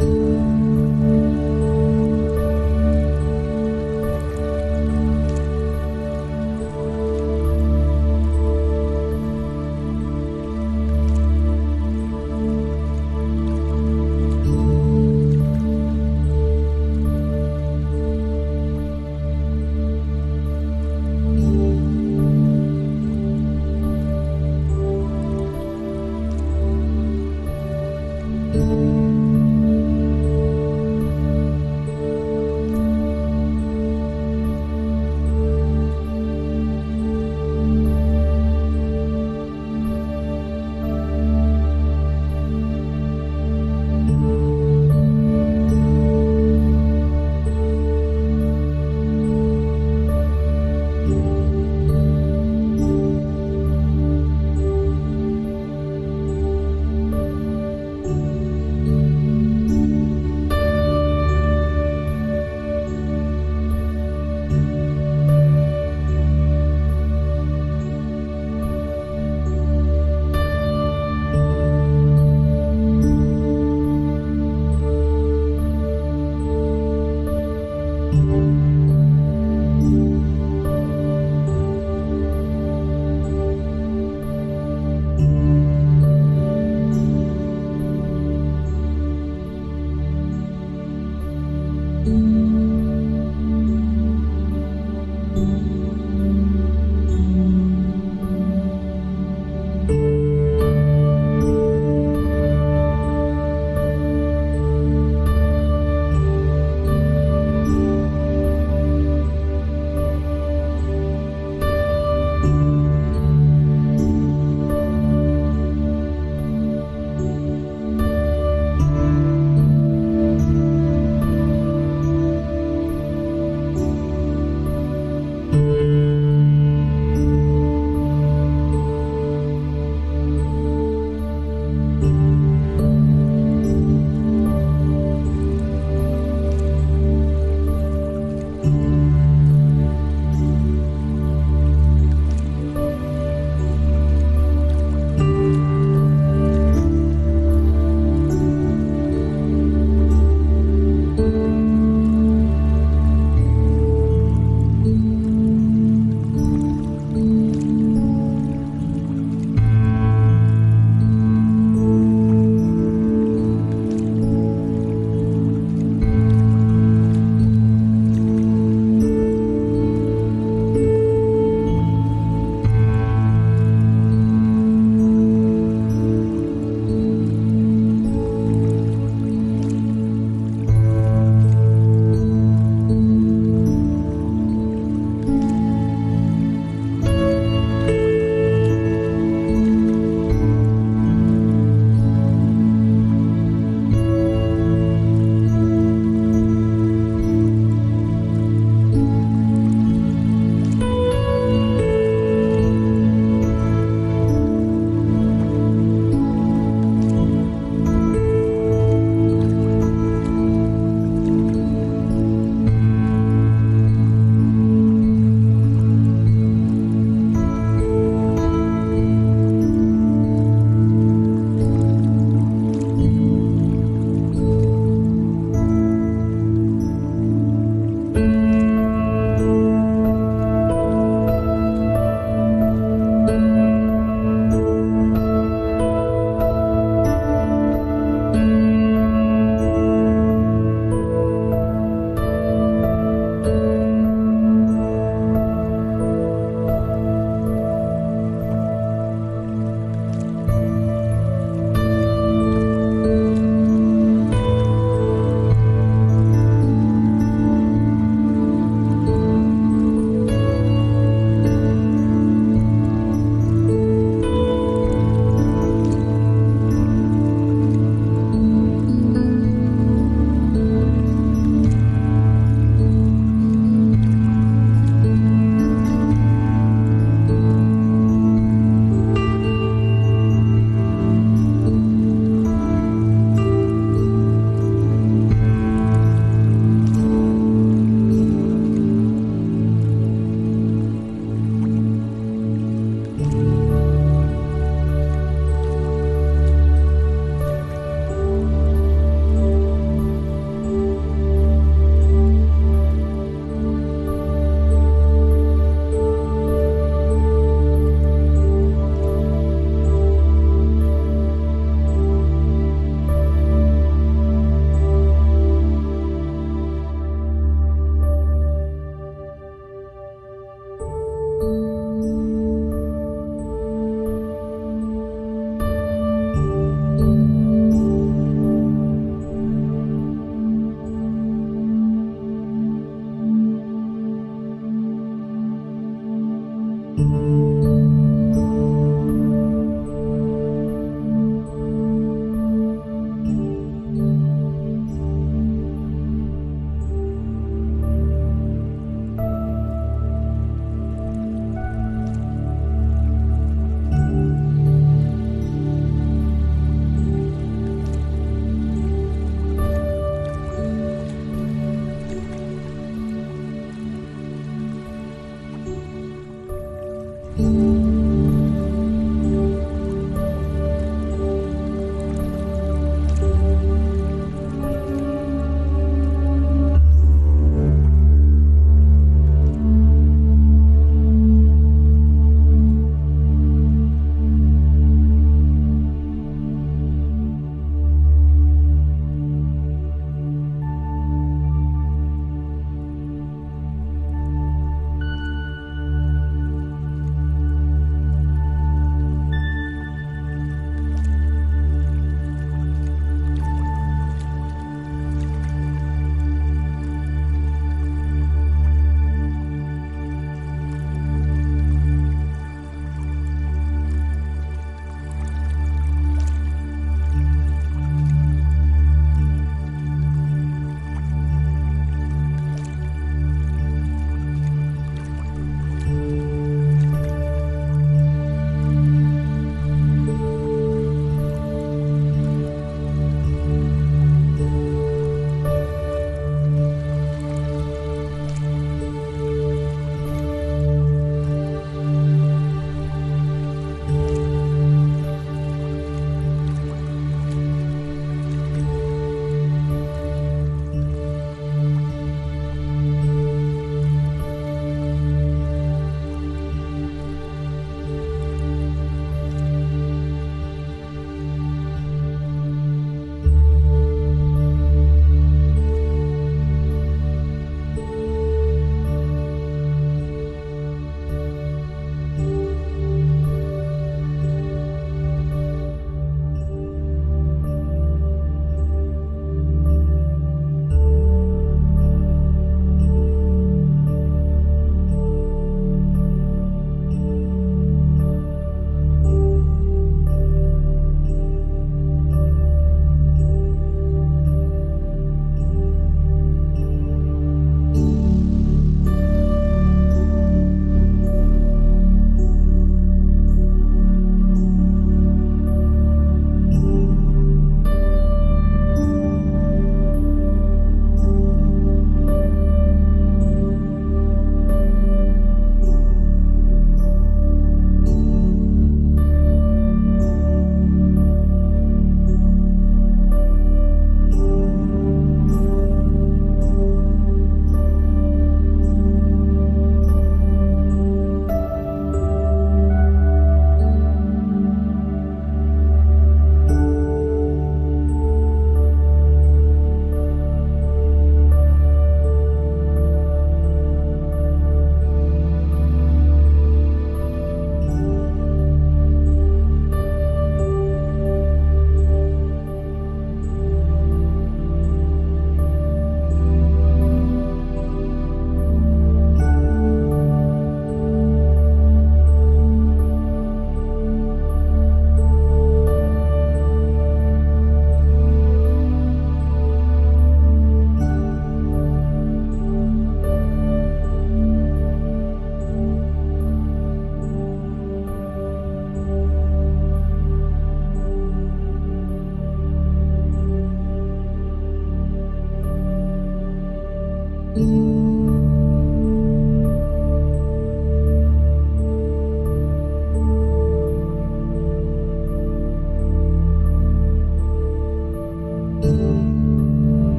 Amen.